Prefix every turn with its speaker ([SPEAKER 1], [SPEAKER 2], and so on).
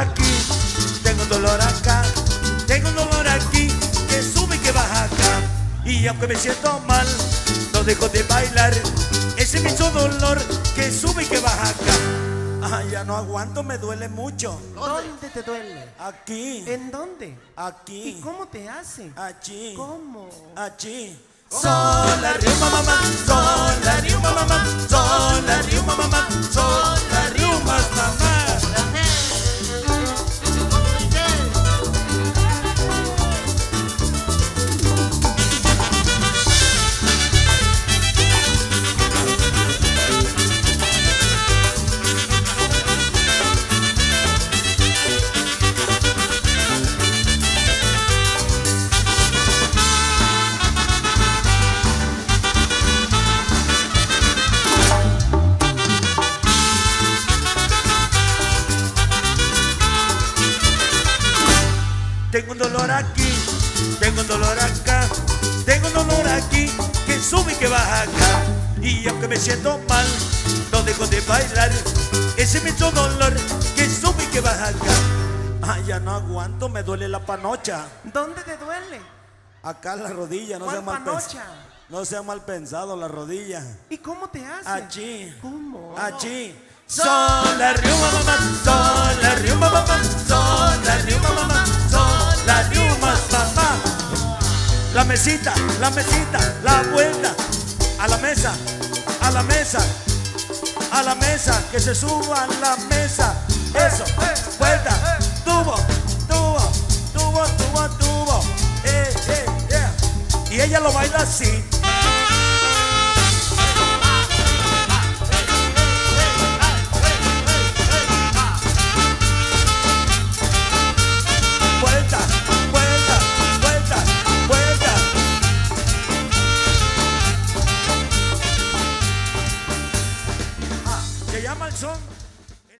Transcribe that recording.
[SPEAKER 1] aquí, tengo dolor acá, tengo un dolor aquí, que sube y que baja acá. Y aunque me siento mal, no dejo de bailar. Ese mismo dolor que sube y que baja acá. Ah, ya no aguanto, me duele mucho.
[SPEAKER 2] ¿Dónde te duele?
[SPEAKER 1] Aquí,
[SPEAKER 2] ¿En dónde?
[SPEAKER 1] aquí,
[SPEAKER 2] ¿Y cómo te hace?
[SPEAKER 1] allí,
[SPEAKER 2] ¿Cómo?
[SPEAKER 1] allí. Sol, la riuma, mamá, sol, Tengo un dolor aquí, tengo un dolor acá, tengo un dolor aquí que sube y que baja acá. Y aunque me siento mal, no dejo de bailar. Ese mismo dolor que sube y que baja acá. Ay, ya no aguanto, me duele la panocha.
[SPEAKER 2] ¿Dónde te duele?
[SPEAKER 1] Acá la rodilla, no sea
[SPEAKER 2] ¿Cuál
[SPEAKER 1] mal pensado.
[SPEAKER 2] panocha?
[SPEAKER 1] No sea mal pensado la rodilla.
[SPEAKER 2] ¿Y cómo te hace?
[SPEAKER 1] Allí.
[SPEAKER 2] ¿Cómo?
[SPEAKER 1] Allí. Sol, la riuma, mamá, sol, la riuma, mamá, sol, la La mesita, la mesita, la vuelta. A la mesa, a la mesa, a la mesa, que se suba a la mesa. Eso, vuelta, tubo, tubo, tubo, tubo, tubo. Eh, eh, yeah. Y ella lo baila así. corazón.